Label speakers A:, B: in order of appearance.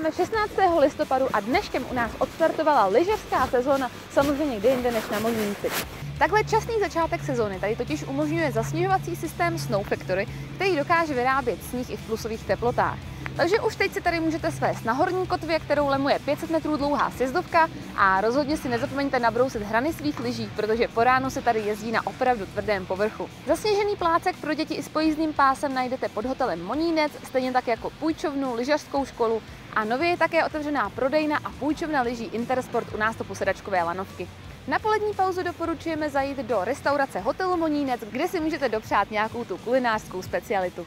A: 16. listopadu a dneškem u nás odstartovala lyžařská sezóna, samozřejmě kde jinde než na Moníci. Takhle časný začátek sezóny tady totiž umožňuje zasněžovací systém Snow Factory, který dokáže vyrábět sníh i v plusových teplotách. Takže už teď si tady můžete svést na horní kotvě, kterou lemuje 500 metrů dlouhá sjezdovka a rozhodně si nezapomeňte nabrousit hrany svých lyží, protože po ránu se tady jezdí na opravdu tvrdém povrchu. Zasněžený plácek pro děti i s pojízdným pásem najdete pod hotelem Monínec, stejně tak jako půjčovnu, lyžařskou školu a nově je také otevřená prodejna a půjčovna lyží Intersport u nástupu sedačkové lanovky. Na polední pauzu doporučujeme zajít do restaurace hotelu Monínec, kde si můžete dopřát nějakou tu kulinářskou specialitu.